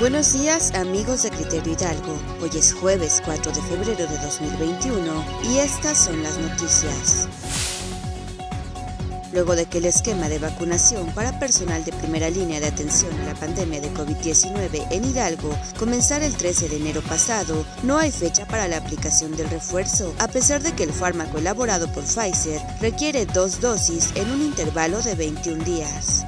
Buenos días amigos de Criterio Hidalgo. Hoy es jueves 4 de febrero de 2021 y estas son las noticias. Luego de que el esquema de vacunación para personal de primera línea de atención a la pandemia de COVID-19 en Hidalgo comenzara el 13 de enero pasado, no hay fecha para la aplicación del refuerzo, a pesar de que el fármaco elaborado por Pfizer requiere dos dosis en un intervalo de 21 días.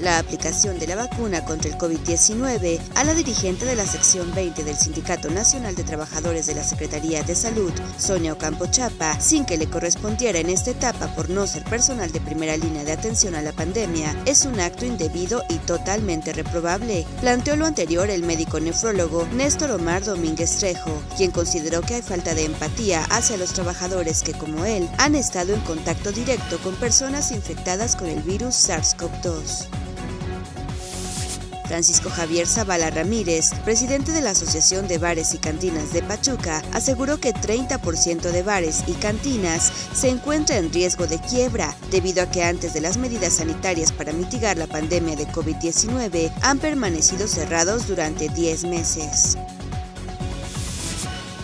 La aplicación de la vacuna contra el COVID-19 a la dirigente de la sección 20 del Sindicato Nacional de Trabajadores de la Secretaría de Salud, Sonia Ocampo Chapa, sin que le correspondiera en esta etapa por no ser personal de primera línea de atención a la pandemia, es un acto indebido y totalmente reprobable. Planteó lo anterior el médico nefrólogo Néstor Omar Domínguez Trejo, quien consideró que hay falta de empatía hacia los trabajadores que, como él, han estado en contacto directo con personas infectadas con el virus SARS-CoV-2. Francisco Javier Zavala Ramírez, presidente de la Asociación de Bares y Cantinas de Pachuca, aseguró que 30% de bares y cantinas se encuentra en riesgo de quiebra debido a que antes de las medidas sanitarias para mitigar la pandemia de COVID-19 han permanecido cerrados durante 10 meses.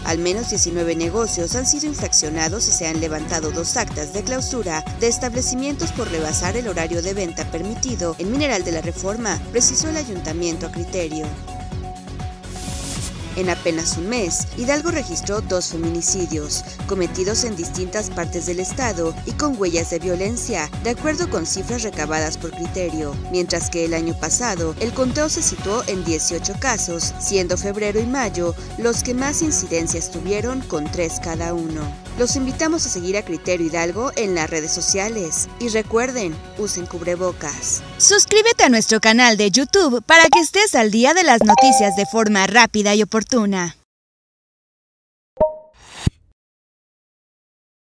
Al menos 19 negocios han sido infraccionados y se han levantado dos actas de clausura de establecimientos por rebasar el horario de venta permitido en Mineral de la Reforma, precisó el ayuntamiento a criterio. En apenas un mes, Hidalgo registró dos feminicidios, cometidos en distintas partes del estado y con huellas de violencia, de acuerdo con cifras recabadas por criterio, mientras que el año pasado el conteo se situó en 18 casos, siendo febrero y mayo los que más incidencias tuvieron con tres cada uno. Los invitamos a seguir a Criterio Hidalgo en las redes sociales y recuerden, usen cubrebocas. Suscríbete a nuestro canal de YouTube para que estés al día de las noticias de forma rápida y oportuna.